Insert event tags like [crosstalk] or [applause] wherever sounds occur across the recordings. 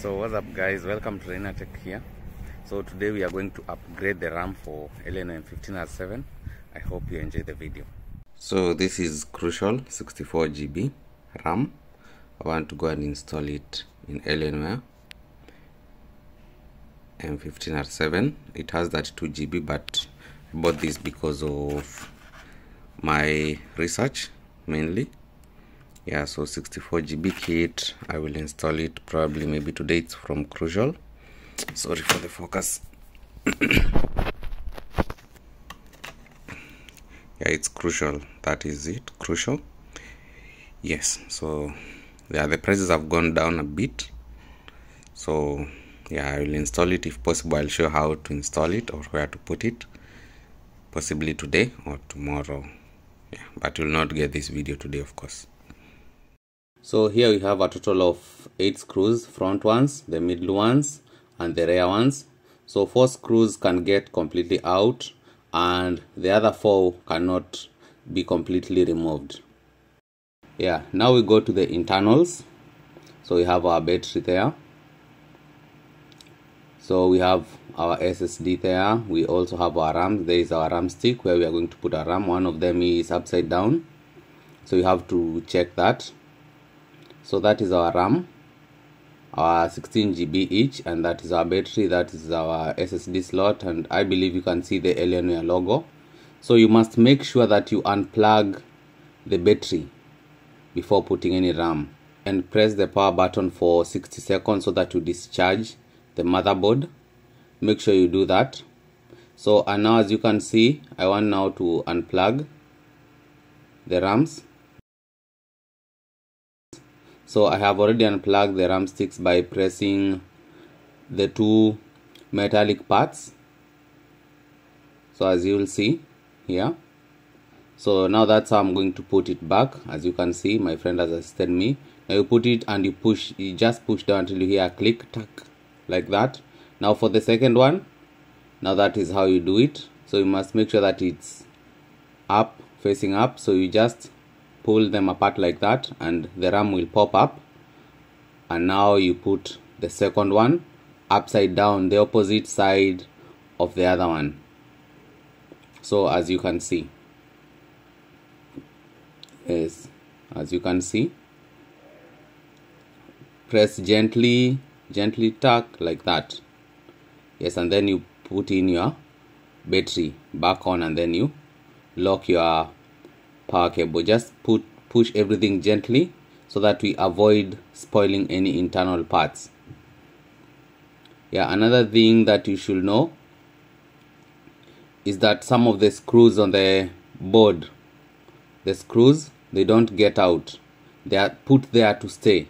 So what's up guys, welcome to Reina Tech here. So today we are going to upgrade the RAM for Alienware M15R7. I hope you enjoy the video. So this is Crucial 64 GB RAM. I want to go and install it in Alienware M15R7. It has that 2 GB but I bought this because of my research mainly yeah so 64 gb kit i will install it probably maybe today it's from crucial. Sorry for the focus. [coughs] Yeah it's crucial that is it crucial. Yes so yeah the prices have gone down a bit. So yeah i will install it. If possible i'll show how to install it or where to put it. Possibly today or tomorrow. Yeah but you'll not get this video today of course so here we have a total of eight screws front ones the middle ones and the rear ones. So four screws can get completely out and the other four cannot be completely removed. Yeah now we go to the internals. So we have our battery there. So we have our ssd there. We also have our ram. There is our ram stick where we are going to put our ram. One of them is upside down. So you have to check that so that is our ram our 16 gb each and that is our battery that is our ssd slot and i believe you can see the alienware logo. So you must make sure that you unplug the battery before putting any ram and press the power button for 60 seconds so that you discharge the motherboard. Make sure you do that. So and now as you can see i want now to unplug the rams so I have already unplugged the RAM sticks by pressing the two metallic parts. So as you will see here. So now that's how I'm going to put it back. As you can see my friend has assisted me. Now you put it and you push you just push down until you hear a click tack like that. Now for the second one now that is how you do it. So you must make sure that it's up facing up. So you just pull them apart like that and the ram will pop up. And now you put the second one upside down the opposite side of the other one. So as you can see. Yes as you can see. Press gently gently tuck like that. Yes and then you put in your battery back on and then you lock your power cable just put push everything gently so that we avoid spoiling any internal parts. Yeah another thing that you should know is that some of the screws on the board the screws they don't get out. They are put there to stay.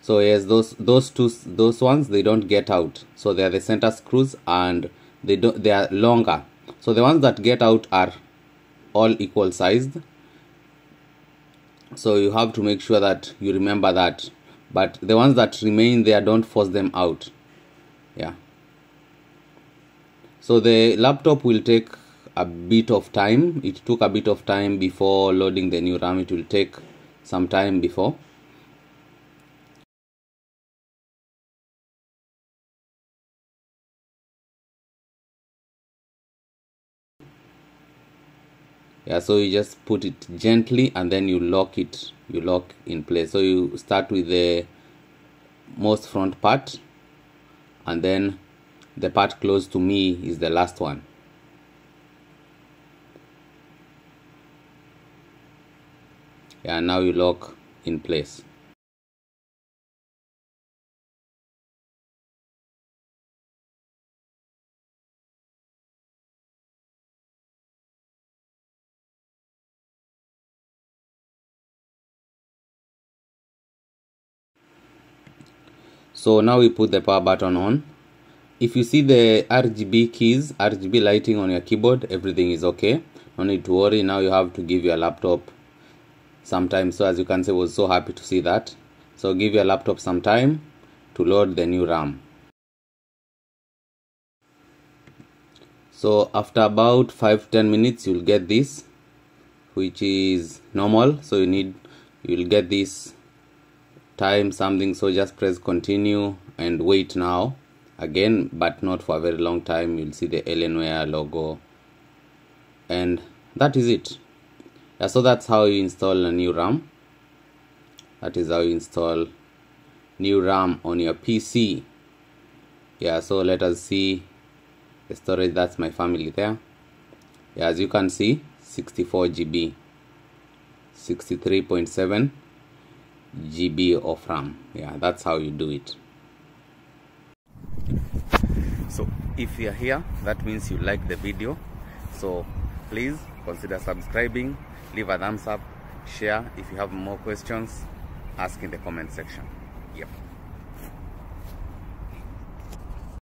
So yes those those two those ones they don't get out. So they are the center screws and they don't they are longer. So the ones that get out are all equal sized. So you have to make sure that you remember that. But the ones that remain there don't force them out. Yeah. So the laptop will take a bit of time. It took a bit of time before loading the new ram. It will take some time before yeah so you just put it gently and then you lock it you lock in place. So you start with the most front part and then the part close to me is the last one. Yeah now you lock in place so now we put the power button on. If you see the rgb keys rgb lighting on your keyboard everything is okay. No need to worry. Now you have to give your laptop some time so as you can see I was so happy to see that. So give your laptop some time to load the new ram. So after about 5 10 minutes you'll get this which is normal. So you need you'll get this time something so just press continue and wait now. Again but not for a very long time you'll see the alienware logo. And that is it. Yeah, so that's how you install a new ram. That is how you install new ram on your pc yeah so let us see the storage. That's my family there. Yeah as you can see 64 gb 63.7 GB of RAM. Yeah, that's how you do it. So if you're here, that means you like the video. So please consider subscribing, leave a thumbs up, share. If you have more questions, ask in the comment section.